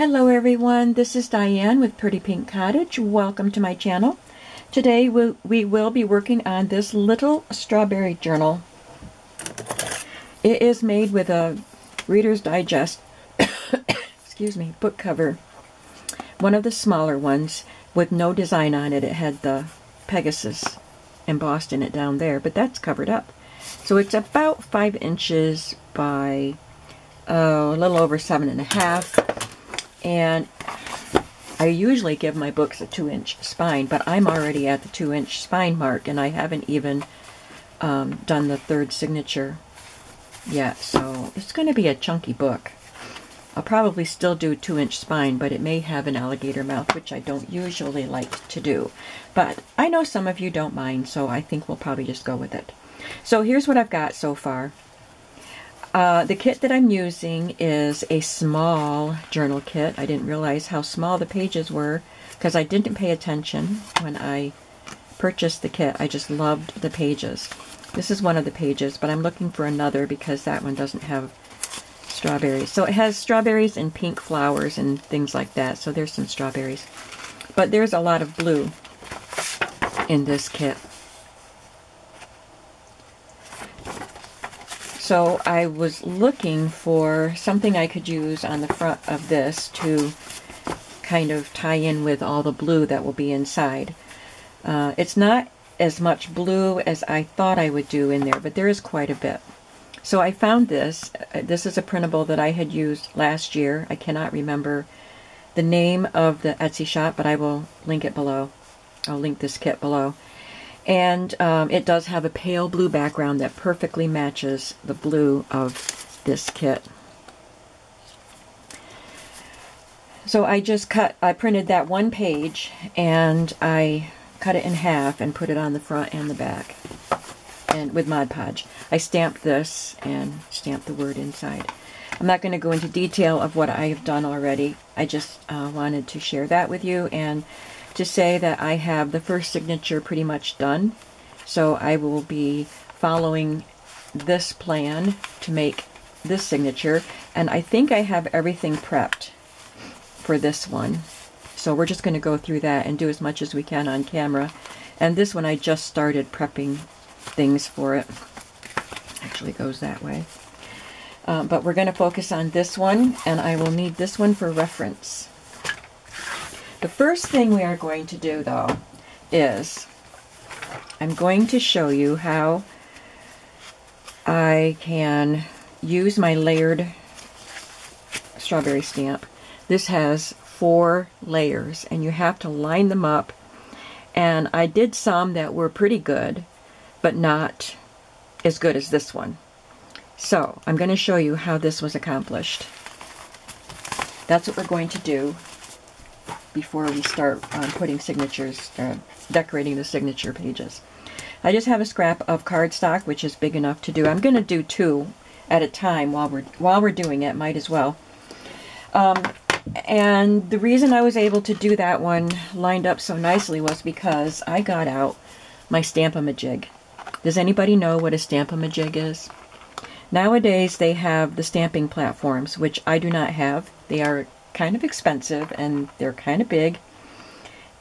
Hello everyone, this is Diane with Pretty Pink Cottage. Welcome to my channel. Today we, we will be working on this little strawberry journal. It is made with a Reader's Digest, excuse me, book cover. One of the smaller ones with no design on it. It had the Pegasus embossed in it down there, but that's covered up. So it's about five inches by uh, a little over seven and a half. And I usually give my books a two inch spine, but I'm already at the two inch spine mark and I haven't even um, done the third signature yet. So it's going to be a chunky book. I'll probably still do two inch spine, but it may have an alligator mouth, which I don't usually like to do. But I know some of you don't mind, so I think we'll probably just go with it. So here's what I've got so far. Uh, the kit that I'm using is a small journal kit. I didn't realize how small the pages were because I didn't pay attention when I purchased the kit. I just loved the pages. This is one of the pages, but I'm looking for another because that one doesn't have strawberries. So it has strawberries and pink flowers and things like that. So there's some strawberries. But there's a lot of blue in this kit. So I was looking for something I could use on the front of this to kind of tie in with all the blue that will be inside. Uh, it's not as much blue as I thought I would do in there, but there is quite a bit. So I found this. Uh, this is a printable that I had used last year. I cannot remember the name of the Etsy shop, but I will link it below. I'll link this kit below. And um, it does have a pale blue background that perfectly matches the blue of this kit. So I just cut, I printed that one page and I cut it in half and put it on the front and the back and with Mod Podge. I stamped this and stamped the word inside. I'm not going to go into detail of what I've done already. I just uh, wanted to share that with you and to say that I have the first signature pretty much done. So I will be following this plan to make this signature. And I think I have everything prepped for this one. So we're just going to go through that and do as much as we can on camera. And this one I just started prepping things for it. Actually goes that way. Um, but we're going to focus on this one, and I will need this one for reference. The first thing we are going to do, though, is I'm going to show you how I can use my layered strawberry stamp. This has four layers, and you have to line them up. And I did some that were pretty good, but not as good as this one. So I'm going to show you how this was accomplished. That's what we're going to do before we start um, putting signatures, uh, decorating the signature pages. I just have a scrap of cardstock, which is big enough to do. I'm going to do two at a time while we're while we're doing it. Might as well. Um, and the reason I was able to do that one lined up so nicely was because I got out my Stamp-A-Majig. Does anybody know what a Stamp-A-Majig is? Nowadays they have the stamping platforms, which I do not have. They are kind of expensive and they're kind of big.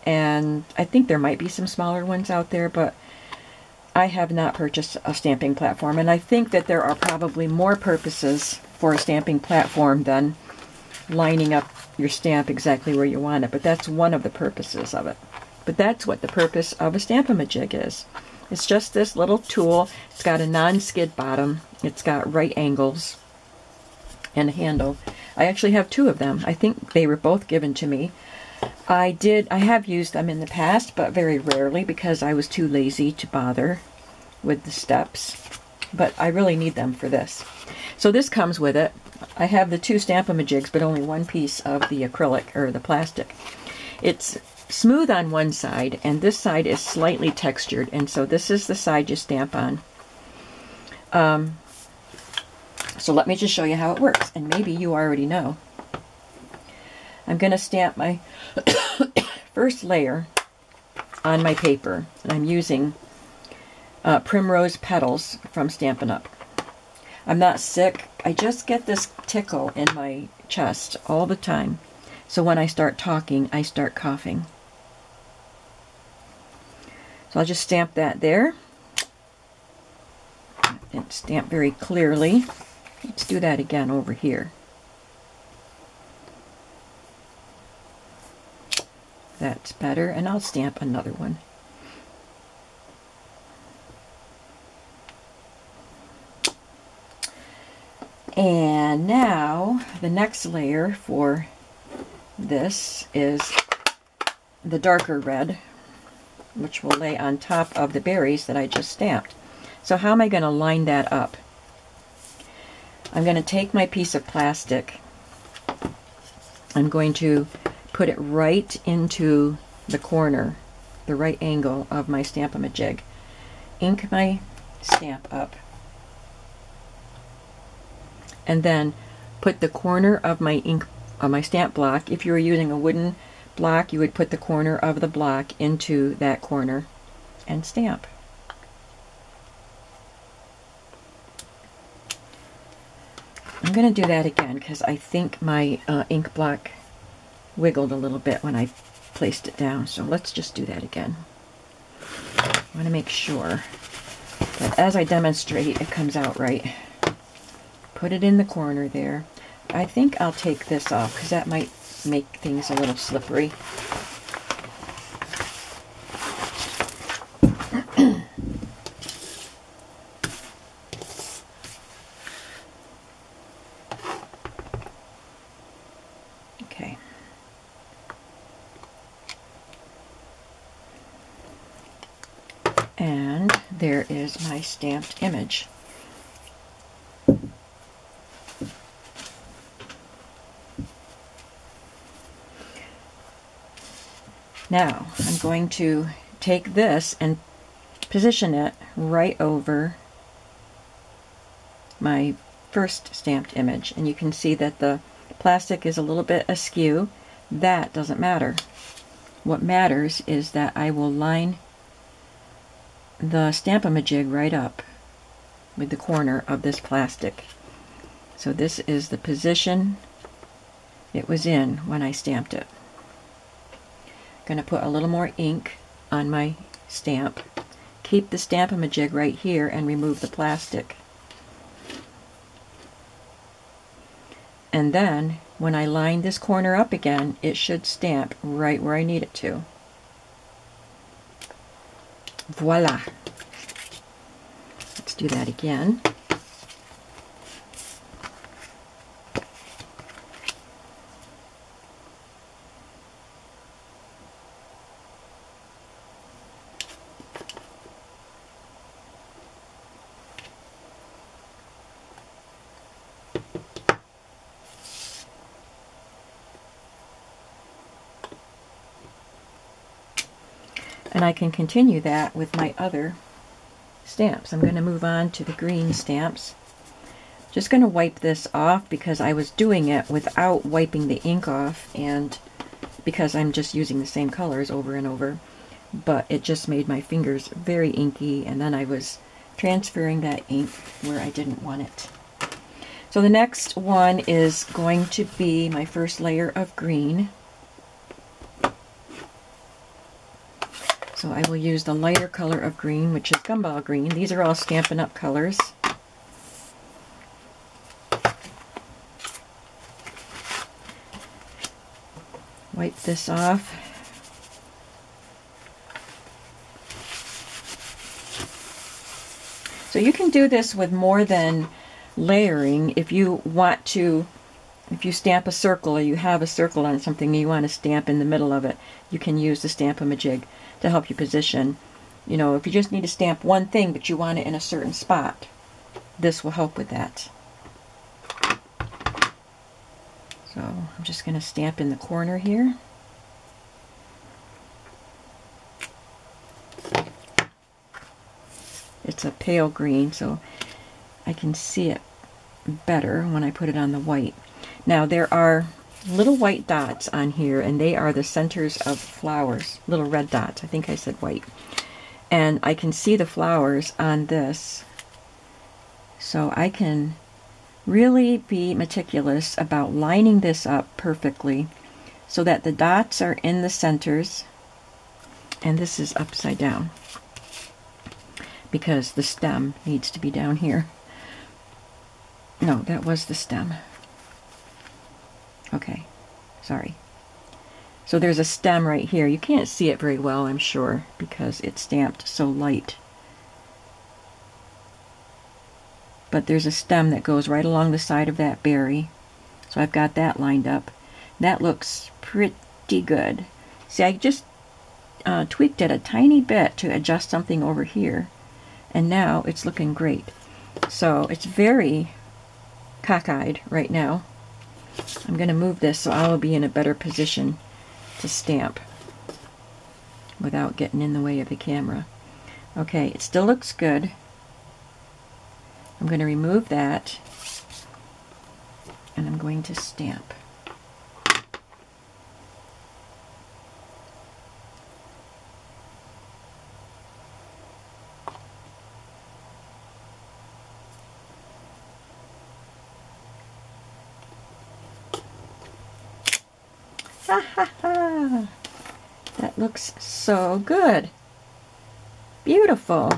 And I think there might be some smaller ones out there, but I have not purchased a stamping platform. And I think that there are probably more purposes for a stamping platform than lining up your stamp exactly where you want it. But that's one of the purposes of it. But that's what the purpose of a Stamp-A-Majig is. It's just this little tool. It's got a non-skid bottom. It's got right angles and handle. I actually have two of them. I think they were both given to me. I did, I have used them in the past, but very rarely because I was too lazy to bother with the steps. But I really need them for this. So this comes with it. I have the two Stamp-A-Majigs, but only one piece of the acrylic, or the plastic. It's smooth on one side, and this side is slightly textured, and so this is the side you stamp on. Um, so let me just show you how it works, and maybe you already know. I'm going to stamp my first layer on my paper, and I'm using uh, Primrose Petals from Stampin' Up. I'm not sick. I just get this tickle in my chest all the time. So when I start talking, I start coughing. So I'll just stamp that there. And stamp very clearly. Let's do that again over here. That's better, and I'll stamp another one. And now the next layer for this is the darker red, which will lay on top of the berries that I just stamped. So how am I going to line that up? I'm going to take my piece of plastic. I'm going to put it right into the corner, the right angle of my Stamp-A-Majig. Ink my stamp up. And then put the corner of my ink of my stamp block. If you were using a wooden block, you would put the corner of the block into that corner and stamp. I'm going to do that again because I think my uh, ink block wiggled a little bit when I placed it down. So let's just do that again. I want to make sure that as I demonstrate, it comes out right. Put it in the corner there. I think I'll take this off because that might make things a little slippery. okay. And there stamped image. Now, I'm going to take this and position it right over my first stamped image. And you can see that the plastic is a little bit askew. That doesn't matter. What matters is that I will line the Stamp-A-Majig right up with the corner of this plastic. So this is the position it was in when I stamped it I'm going to put a little more ink on my stamp. Keep the Stamp-A-Majig right here and remove the plastic. And then, when I line this corner up again, it should stamp right where I need it to. Voila! Let's do that again. I can continue that with my other stamps. I'm going to move on to the green stamps. Just going to wipe this off because I was doing it without wiping the ink off and because I'm just using the same colors over and over. But it just made my fingers very inky and then I was transferring that ink where I didn't want it. So the next one is going to be my first layer of green. So I will use the lighter color of green, which is gumball green. These are all Stampin' Up! colors. Wipe this off. So you can do this with more than layering if you want to if you stamp a circle or you have a circle on something and you want to stamp in the middle of it, you can use the Stamp-A-Majig to help you position. You know, if you just need to stamp one thing but you want it in a certain spot, this will help with that. So I'm just going to stamp in the corner here. It's a pale green, so I can see it better when I put it on the white. Now there are little white dots on here and they are the centers of flowers, little red dots. I think I said white. And I can see the flowers on this. So I can really be meticulous about lining this up perfectly so that the dots are in the centers. And this is upside down because the stem needs to be down here. No, that was the stem. Okay, sorry. So there's a stem right here. You can't see it very well, I'm sure, because it's stamped so light. But there's a stem that goes right along the side of that berry. So I've got that lined up. That looks pretty good. See, I just uh, tweaked it a tiny bit to adjust something over here. And now it's looking great. So it's very cockeyed right now. I'm going to move this so I'll be in a better position to stamp without getting in the way of the camera. Okay, it still looks good. I'm going to remove that and I'm going to stamp. Ha ha ha! That looks so good. Beautiful.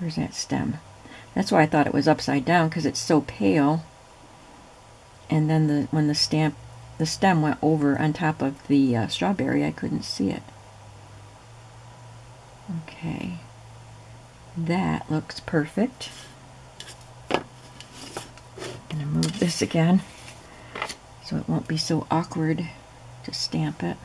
Where's that stem? That's why I thought it was upside down because it's so pale. And then the when the stamp, the stem went over on top of the uh, strawberry, I couldn't see it. Okay. That looks perfect. I'm going to move this again so it won't be so awkward to stamp it.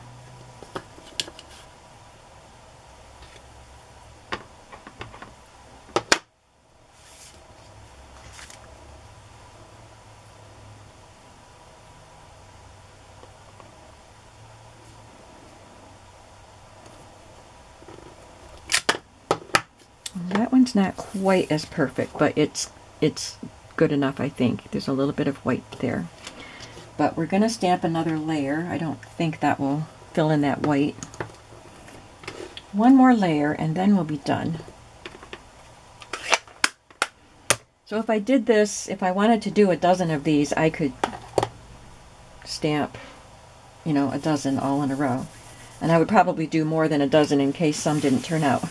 one's not quite as perfect, but it's it's good enough, I think. There's a little bit of white there. But we're going to stamp another layer. I don't think that will fill in that white. One more layer, and then we'll be done. So if I did this, if I wanted to do a dozen of these, I could stamp, you know, a dozen all in a row. And I would probably do more than a dozen in case some didn't turn out.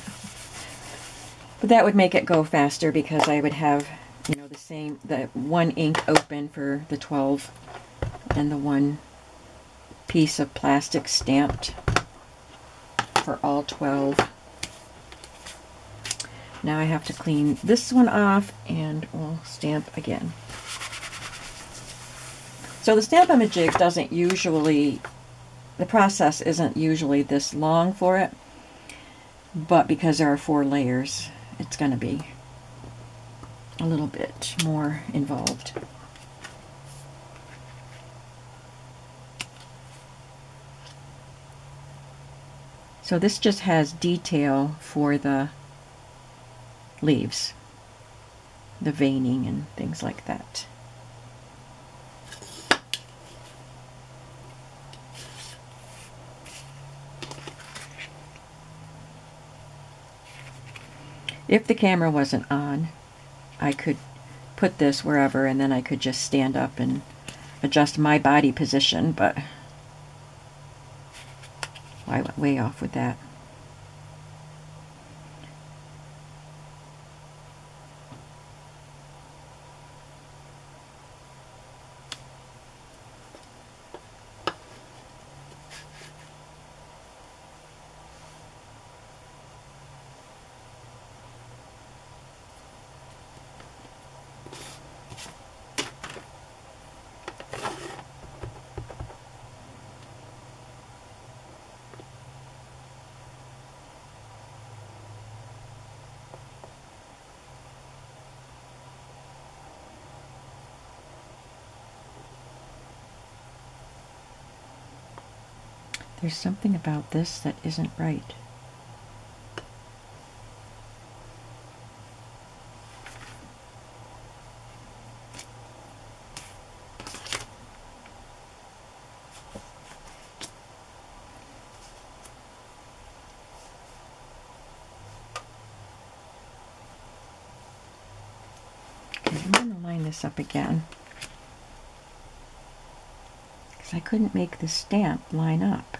But that would make it go faster because I would have, you know, the same, the one ink open for the 12 and the one piece of plastic stamped for all 12. Now I have to clean this one off and we'll stamp again. So the Stamp-A-Majig doesn't usually, the process isn't usually this long for it, but because there are four layers, it's going to be a little bit more involved. So this just has detail for the leaves, the veining and things like that. If the camera wasn't on, I could put this wherever and then I could just stand up and adjust my body position, but I went way off with that. There's something about this that isn't right. I'm going to line up again. Because I couldn't make the stamp line up.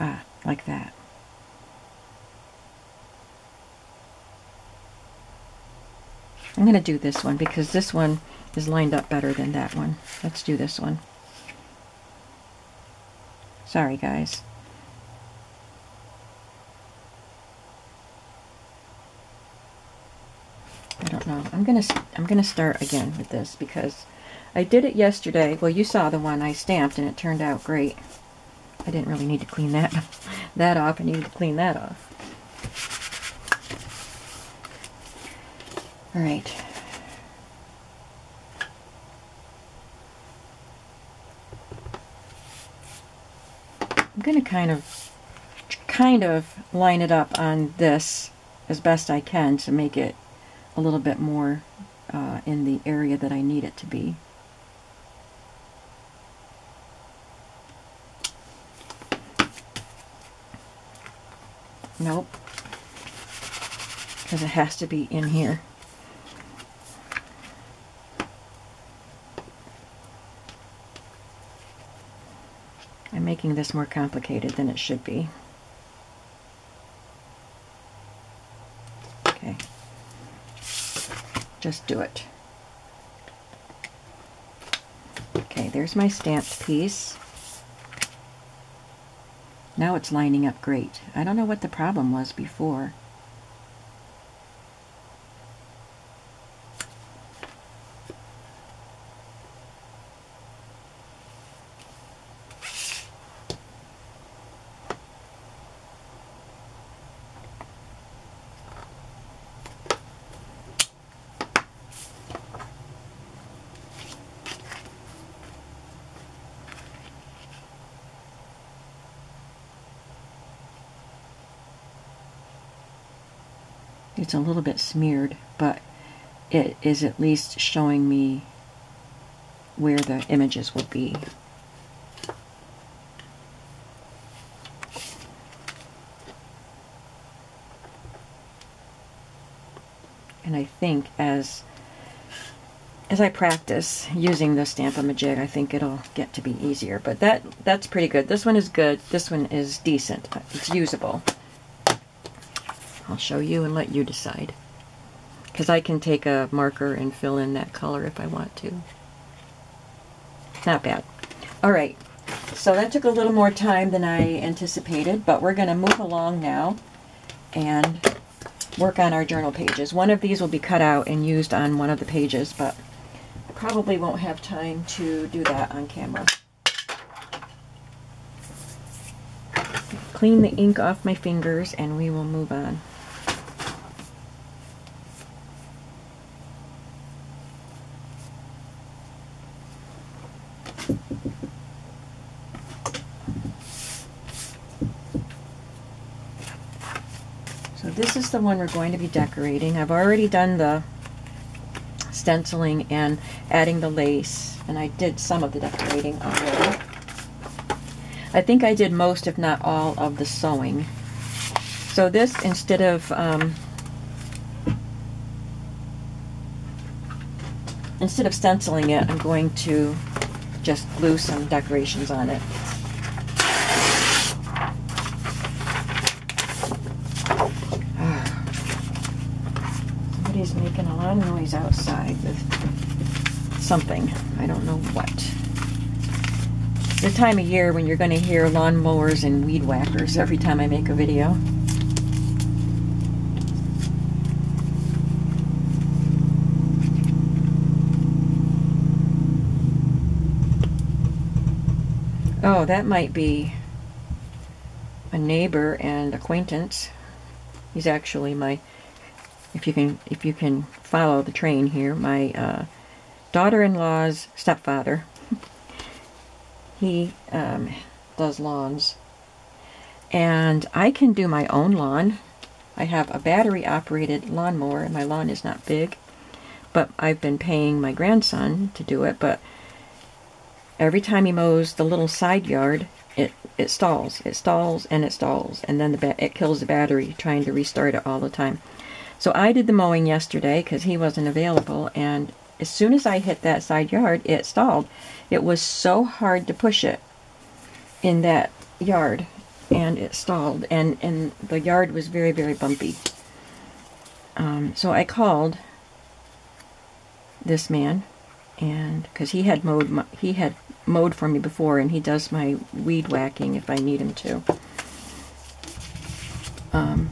Ah, like that. I'm going to do this one because this one is lined up better than that one. Let's do this one. Sorry, guys. I don't know. I'm gonna I'm gonna start again with this because I did it yesterday. Well, you saw the one I stamped and it turned out great. I didn't really need to clean that that off. I needed to clean that off. All right. I'm going to kind of kind of line it up on this as best I can to make it a little bit more uh, in the area that I need it to be. Nope. Because it has to be in here. I'm making this more complicated than it should be. Okay. Just do it. Okay, there's my stamped piece. Now it's lining up great. I don't know what the problem was before. It's a little bit smeared, but it is at least showing me where the images will be. And I think as as I practice using the Stamp-A-Majig, I think it'll get to be easier. But that that's pretty good. This one is good. This one is decent. It's usable. I'll show you and let you decide. Because I can take a marker and fill in that color if I want to. Not bad. All right, so that took a little more time than I anticipated, but we're going to move along now and work on our journal pages. One of these will be cut out and used on one of the pages, but I probably won't have time to do that on camera. Clean the ink off my fingers and we will move on. So this is the one we're going to be decorating. I've already done the stenciling and adding the lace, and I did some of the decorating already. I think I did most, if not all, of the sewing. So this, instead of um, instead of stenciling it, I'm going to just glue some decorations on it. Somebody's making a lot of noise outside with something. I don't know what. the time of year when you're going to hear lawnmowers and weed whackers every time I make a video. Oh, that might be a neighbor and acquaintance. He's actually my, if you can, if you can follow the train here, my uh, daughter-in-law's stepfather. he um, does lawns, and I can do my own lawn. I have a battery-operated lawnmower, and my lawn is not big, but I've been paying my grandson to do it. But every time he mows the little side yard, it it stalls, it stalls, and it stalls, and then the it kills the battery trying to restart it all the time. So I did the mowing yesterday because he wasn't available, and as soon as I hit that side yard, it stalled. It was so hard to push it in that yard, and it stalled, and and the yard was very very bumpy. Um, so I called this man, and because he had mowed my, he had mowed for me before, and he does my weed whacking if I need him to. Um,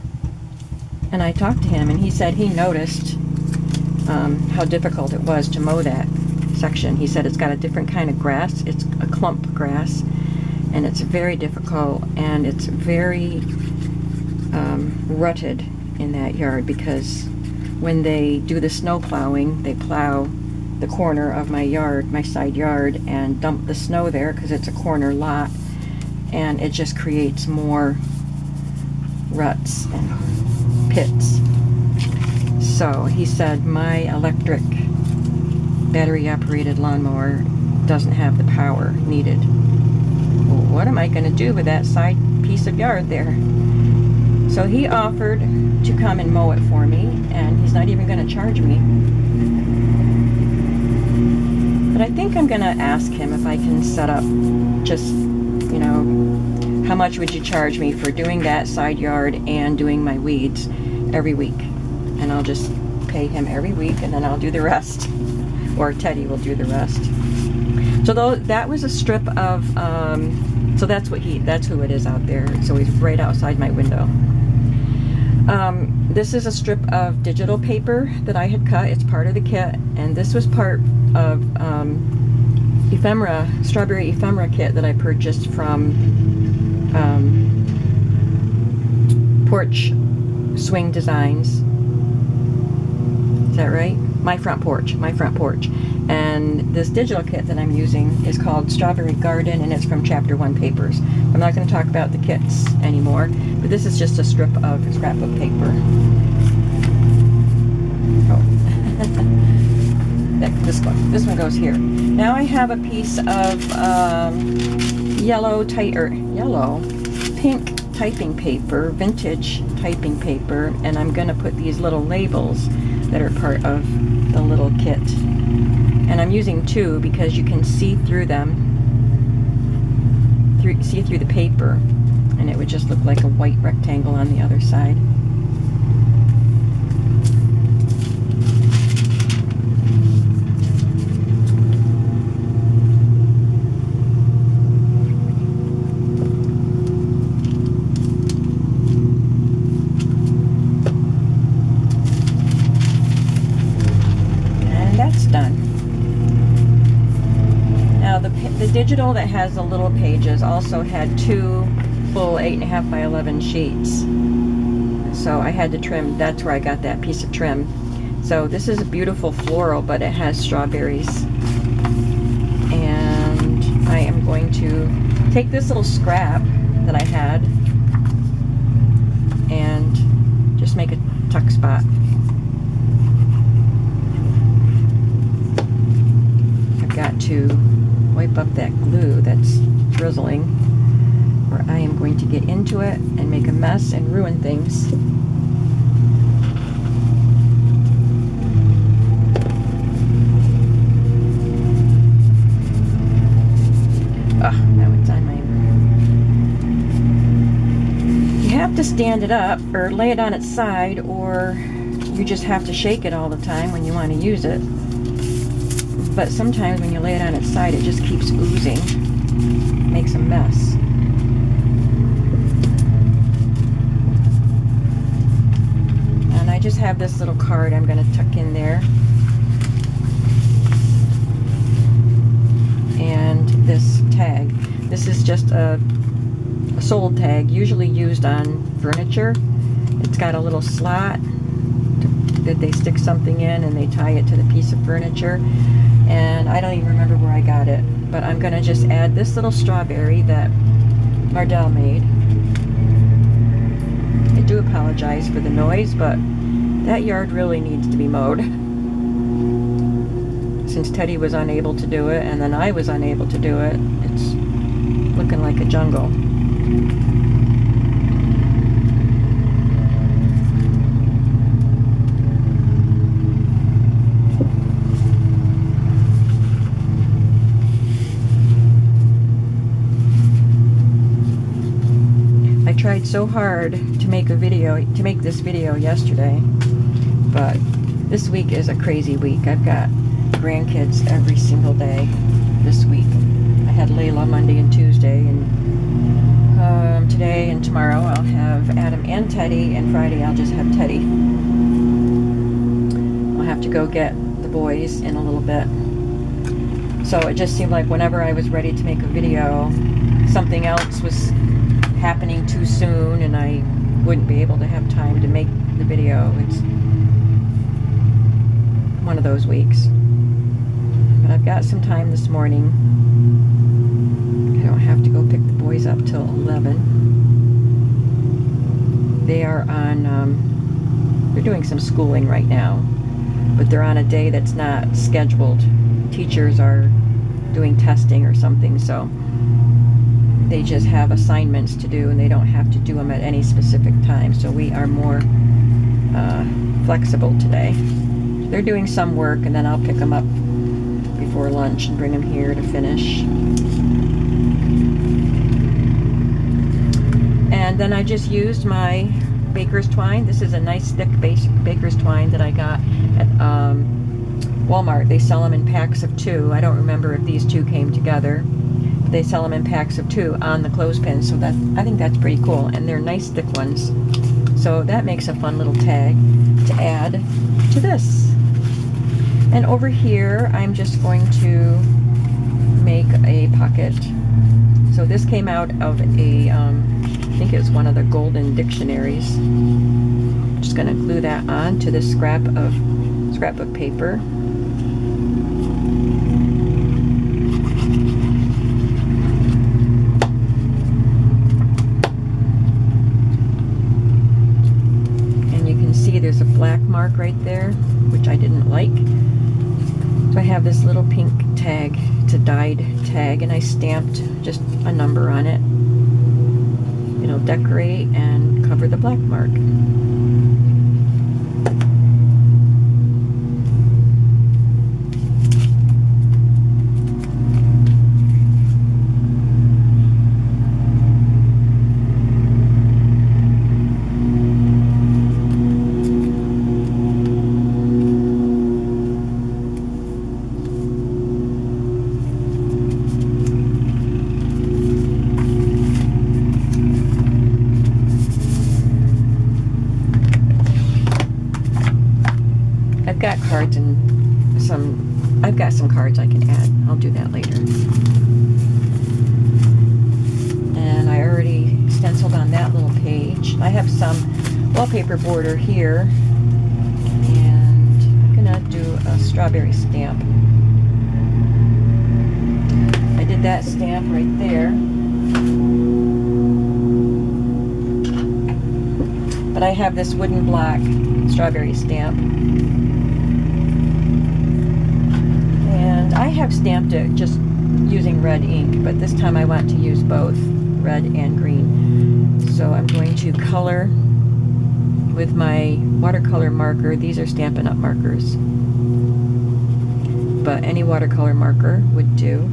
and I talked to him, and he said he noticed um, how difficult it was to mow that section. He said it's got a different kind of grass. It's a clump grass, and it's very difficult, and it's very um, rutted in that yard because when they do the snow plowing, they plow the corner of my yard, my side yard, and dump the snow there because it's a corner lot, and it just creates more ruts and pits. So he said my electric battery operated lawnmower doesn't have the power needed. What am I going to do with that side piece of yard there? So he offered to come and mow it for me, and he's not even going to charge me. But I think I'm going to ask him if I can set up just, you know, how much would you charge me for doing that side yard and doing my weeds every week? And I'll just pay him every week, and then I'll do the rest. Or Teddy will do the rest. So though that was a strip of, um, so that's what he, that's who it is out there. So he's right outside my window. Um, this is a strip of digital paper that I had cut. It's part of the kit, and this was part of um, ephemera, strawberry ephemera kit that I purchased from um, Porch Swing Designs. Is that right? My front porch, my front porch. And this digital kit that I'm using is called Strawberry Garden, and it's from Chapter One Papers. I'm not going to talk about the kits anymore, but this is just a strip of scrapbook paper. Oh. this one. This one goes here. Now I have a piece of um, yellow tight or yellow, pink typing paper, vintage typing paper, and I'm going to put these little labels that are part of the little kit. And I'm using two because you can see through them, through, see through the paper, and it would just look like a white rectangle on the other side. digital that has the little pages also had two full 8.5 by 11 sheets. So I had to trim, that's where I got that piece of trim. So this is a beautiful floral, but it has strawberries. And I am going to take this little scrap that I had and just make a tuck spot. I've got to up that glue that's drizzling or I am going to get into it and make a mess and ruin things. Ah. You have to stand it up or lay it on its side or you just have to shake it all the time when you want to use it but sometimes when you lay it on its side, it just keeps oozing, makes a mess. And I just have this little card I'm going to tuck in there. And this tag. This is just a, a sold tag, usually used on furniture. It's got a little slot that they stick something in and they tie it to the piece of furniture and I don't even remember where I got it but I'm gonna just add this little strawberry that Mardell made I do apologize for the noise but that yard really needs to be mowed since Teddy was unable to do it and then I was unable to do it. It's looking like a jungle. I tried so hard to make a video, to make this video yesterday, but this week is a crazy week. I've got grandkids every single day this week. I had Layla Monday and Tuesday, and um, today and tomorrow I'll have Adam and Teddy, and Friday I'll just have Teddy. I'll have to go get the boys in a little bit. So it just seemed like whenever I was ready to make a video, something else was happening too soon and I wouldn't be able to have time to make the video. It's one of those weeks. But I've got some time this morning. I don't have to go pick the boys up till 11. They are on, um, they're doing some schooling right now, but they're on a day that's not scheduled. Teachers are doing testing or something, so they just have assignments to do and they don't have to do them at any specific time. So we are more uh, flexible today. They're doing some work and then I'll pick them up before lunch and bring them here to finish. And then I just used my baker's twine. This is a nice thick base baker's twine that I got at um, Walmart. They sell them in packs of two. I don't remember if these two came together they sell them in packs of two on the clothespin so that I think that's pretty cool and they're nice thick ones. So that makes a fun little tag to add to this. And over here I'm just going to make a pocket. So this came out of a um, I think it was one of the golden dictionaries. I'm just going to glue that on to this scrap of scrapbook paper there's a black mark right there, which I didn't like. So I have this little pink tag. It's a dyed tag, and I stamped just a number on it. It'll decorate and cover the black mark. got cards and some, I've got some cards I can add. I'll do that later. And I already stenciled on that little page. I have some wallpaper border here. And I'm gonna do a strawberry stamp. I did that stamp right there. But I have this wooden block strawberry stamp I have stamped it just using red ink, but this time I want to use both red and green. So I'm going to color with my watercolor marker. These are Stampin' Up! markers. But any watercolor marker would do.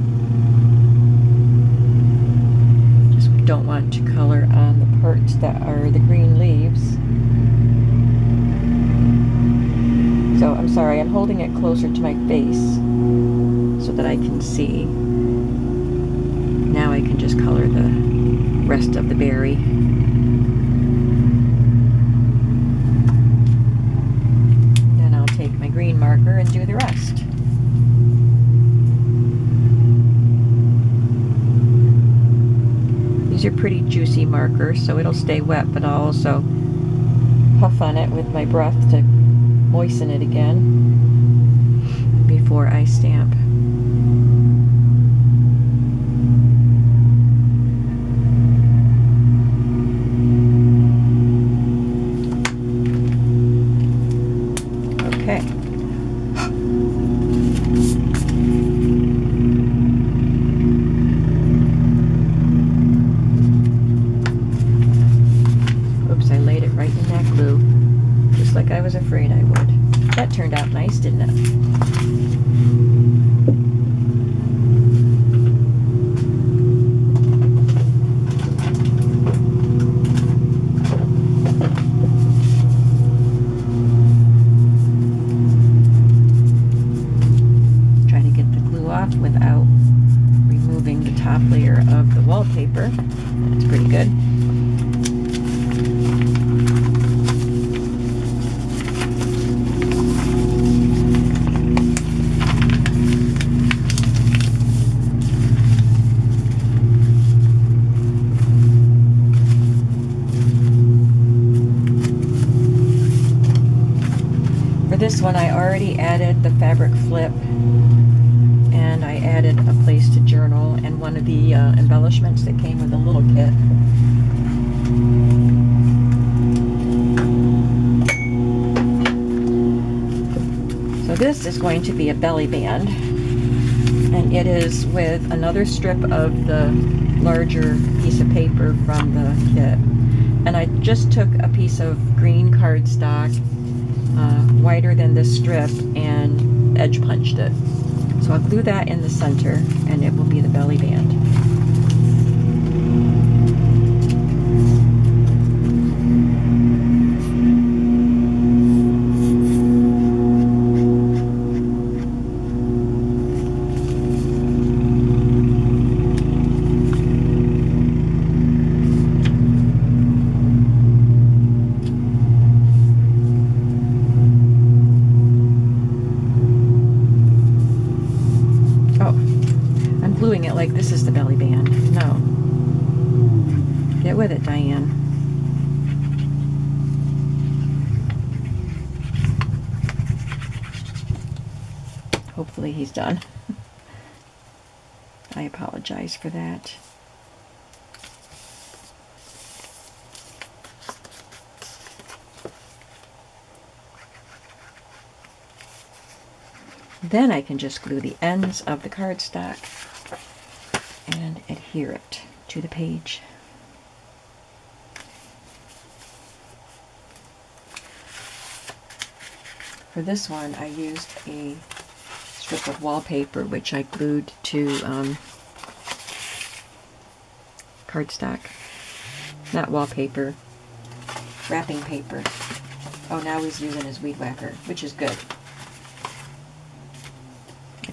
Just don't want to color on the parts that are the green leaves. So I'm sorry, I'm holding it closer to my face that I can see. Now I can just color the rest of the berry. Then I'll take my green marker and do the rest. These are pretty juicy markers, so it'll stay wet, but I'll also puff on it with my breath to moisten it again before I stamp. Okay. One of the uh, embellishments that came with a little kit. So this is going to be a belly band and it is with another strip of the larger piece of paper from the kit. And I just took a piece of green cardstock, uh, wider than this strip, and edge punched it. So I'll glue that in the center and belly band. Oh, I'm gluing it like this is the belly band. No. Get with it, Diane. Hopefully he's done. I apologize for that. Then I can just glue the ends of the cardstock and adhere it to the page. For this one, I used a strip of wallpaper which I glued to um, cardstock. Not wallpaper, wrapping paper. Oh, now he's using his weed whacker, which is good.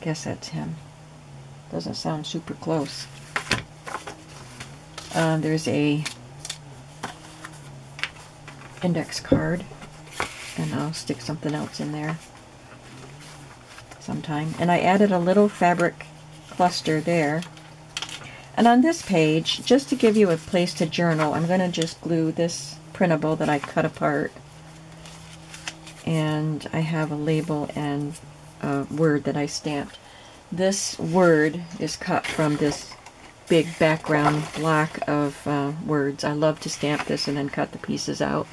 Guess that's him. Doesn't sound super close. Um, there's a index card, and I'll stick something else in there sometime. And I added a little fabric cluster there. And on this page, just to give you a place to journal, I'm going to just glue this printable that I cut apart. And I have a label and a word that I stamped. This word is cut from this big background block of uh, words. I love to stamp this and then cut the pieces out.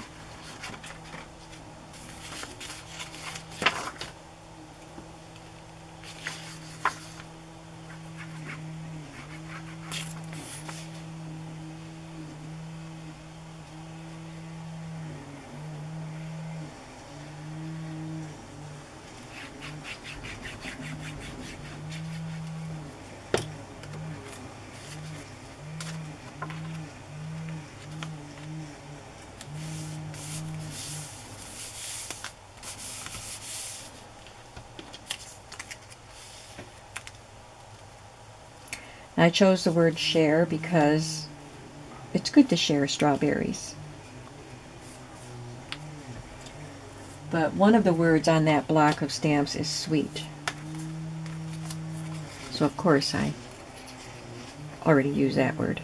I chose the word share because it's good to share strawberries. But one of the words on that block of stamps is sweet. So of course I already use that word.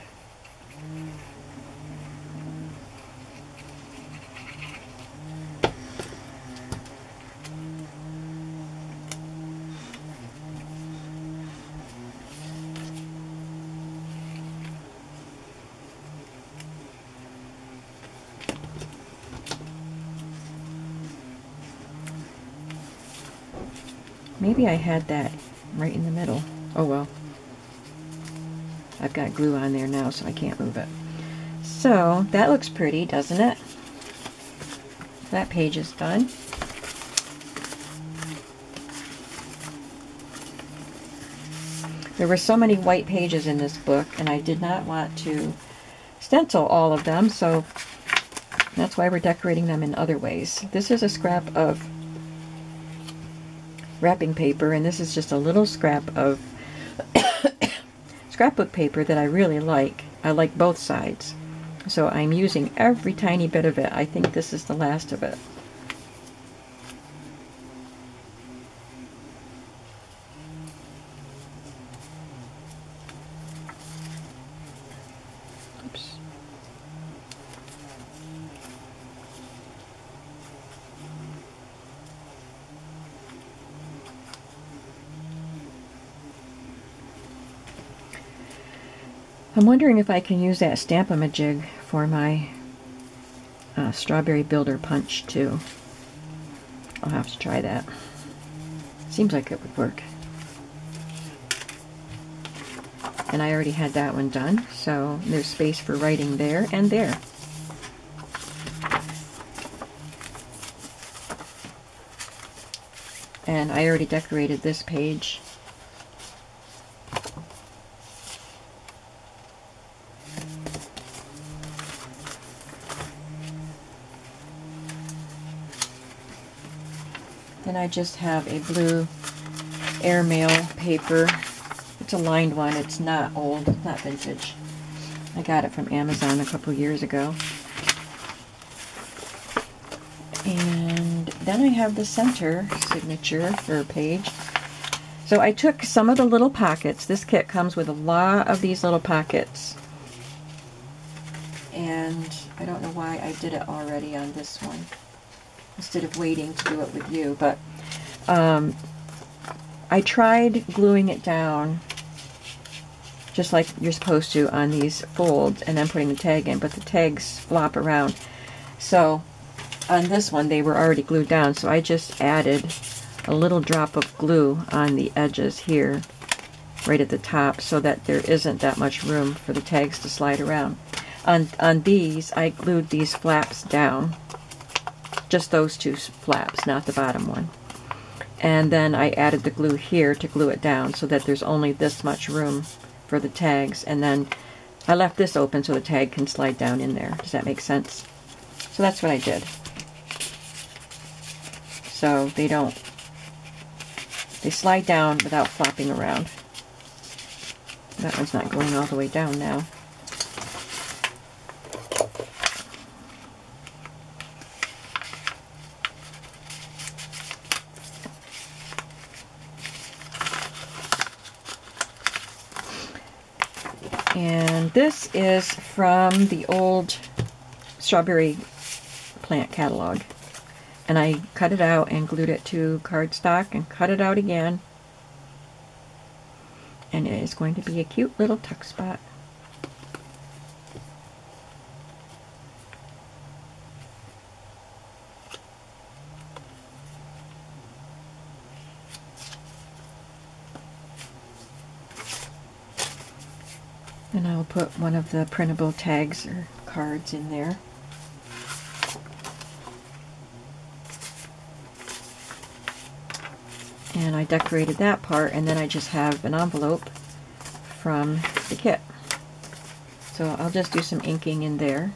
I had that right in the middle. Oh well. I've got glue on there now, so I can't move it. So, that looks pretty, doesn't it? That page is done. There were so many white pages in this book, and I did not want to stencil all of them, so that's why we're decorating them in other ways. This is a scrap of wrapping paper, and this is just a little scrap of scrapbook paper that I really like. I like both sides. So I'm using every tiny bit of it. I think this is the last of it. I'm wondering if I can use that Stamp-A-Majig for my uh, Strawberry Builder Punch too. I'll have to try that. Seems like it would work. And I already had that one done, so there's space for writing there and there. And I already decorated this page Then I just have a blue airmail paper. It's a lined one. It's not old, not vintage. I got it from Amazon a couple years ago. And then I have the center signature for page. So I took some of the little pockets. This kit comes with a lot of these little pockets. And I don't know why I did it already on this one instead of waiting to do it with you. But um, I tried gluing it down just like you're supposed to on these folds and then putting the tag in, but the tags flop around. So on this one, they were already glued down, so I just added a little drop of glue on the edges here, right at the top, so that there isn't that much room for the tags to slide around. On, on these, I glued these flaps down just those two flaps, not the bottom one. And then I added the glue here to glue it down so that there's only this much room for the tags. And then I left this open so the tag can slide down in there. Does that make sense? So that's what I did. So they don't, they slide down without flopping around. That one's not going all the way down now. This is from the old strawberry plant catalog. And I cut it out and glued it to cardstock and cut it out again. And it is going to be a cute little tuck spot. And I'll put one the printable tags or cards in there. And I decorated that part, and then I just have an envelope from the kit. So I'll just do some inking in there.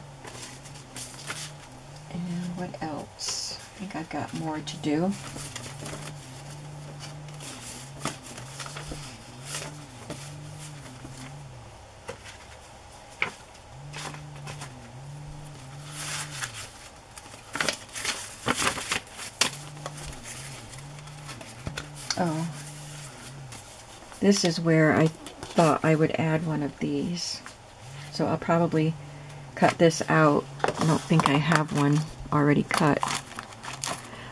And what else? I think I've got more to do. Oh, this is where I thought I would add one of these. So I'll probably cut this out. I don't think I have one already cut.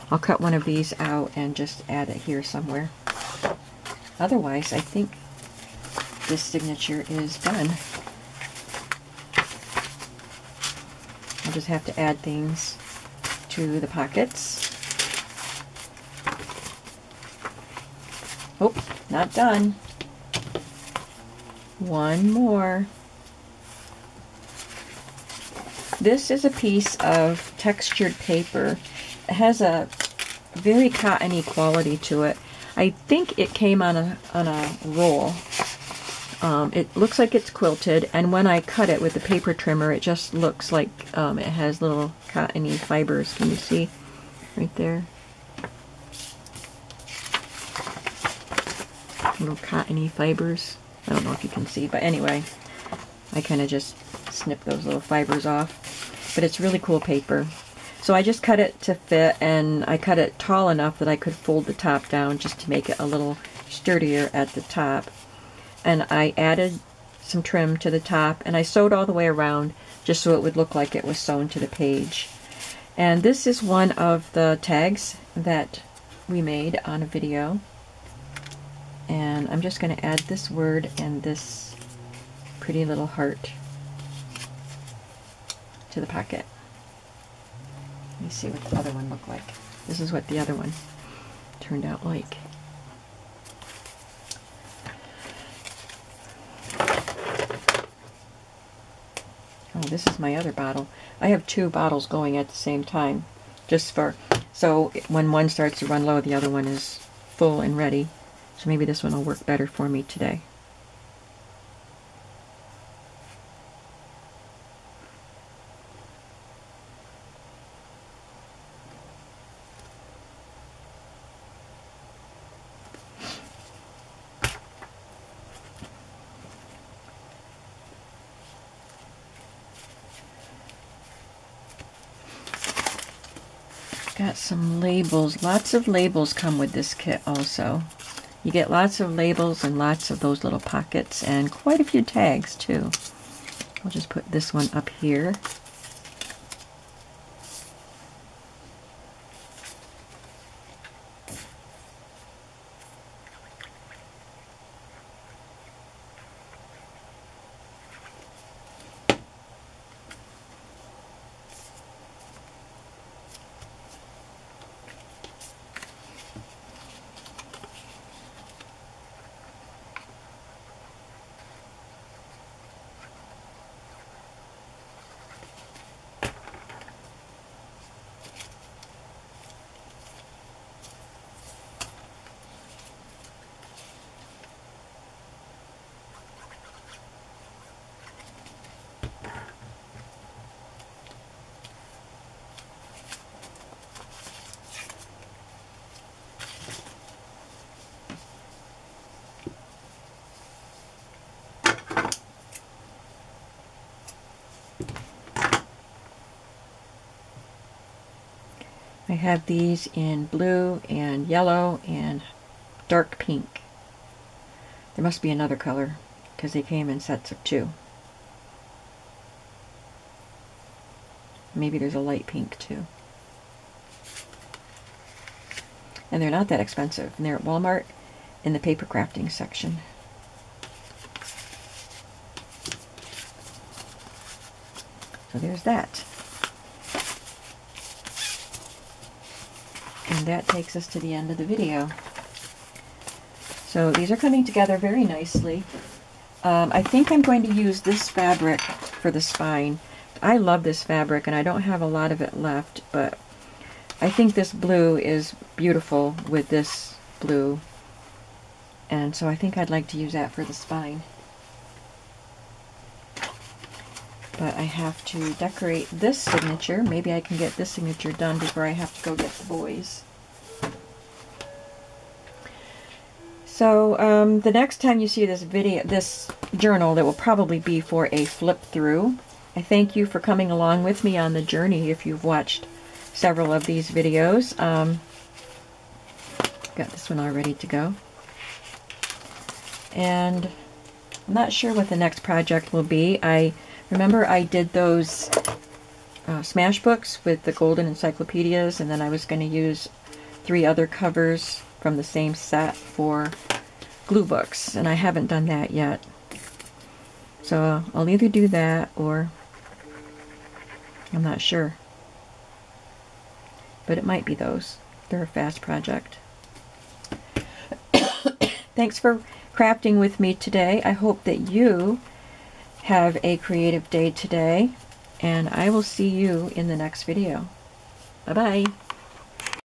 I'll cut one of these out and just add it here somewhere. Otherwise, I think this signature is done. I'll just have to add things to the pockets. Oh, not done. One more. This is a piece of textured paper. It has a very cottony quality to it. I think it came on a on a roll. um, it looks like it's quilted, and when I cut it with the paper trimmer, it just looks like um, it has little cottony fibers. Can you see right there? Little cottony fibers. I don't know if you can see, but anyway, I kind of just snip those little fibers off. But it's really cool paper. So I just cut it to fit, and I cut it tall enough that I could fold the top down just to make it a little sturdier at the top. And I added some trim to the top, and I sewed all the way around just so it would look like it was sewn to the page. And this is one of the tags that we made on a video. And I'm just going to add this word and this pretty little heart to the pocket. Let me see what the other one looked like. This is what the other one turned out like. Oh, this is my other bottle. I have two bottles going at the same time, just for, so when one starts to run low, the other one is full and ready. So maybe this one will work better for me today. Got some labels. Lots of labels come with this kit also. You get lots of labels and lots of those little pockets and quite a few tags too. I'll just put this one up here. I have these in blue and yellow and dark pink. There must be another color because they came in sets of two. Maybe there's a light pink too. And they're not that expensive. And they're at Walmart in the paper crafting section. So there's that. And that takes us to the end of the video. So these are coming together very nicely. Um, I think I'm going to use this fabric for the spine. I love this fabric and I don't have a lot of it left, but I think this blue is beautiful with this blue. And so I think I'd like to use that for the spine. But I have to decorate this signature. Maybe I can get this signature done before I have to go get the boys. So um, the next time you see this video, this journal, it will probably be for a flip through. I thank you for coming along with me on the journey if you've watched several of these videos. Um, got this one all ready to go. And I'm not sure what the next project will be. I remember I did those uh, smash books with the golden encyclopedias and then I was going to use three other covers from the same set for glue books, and I haven't done that yet. So I'll either do that or I'm not sure. But it might be those. They're a fast project. Thanks for crafting with me today. I hope that you have a creative day today, and I will see you in the next video. Bye-bye.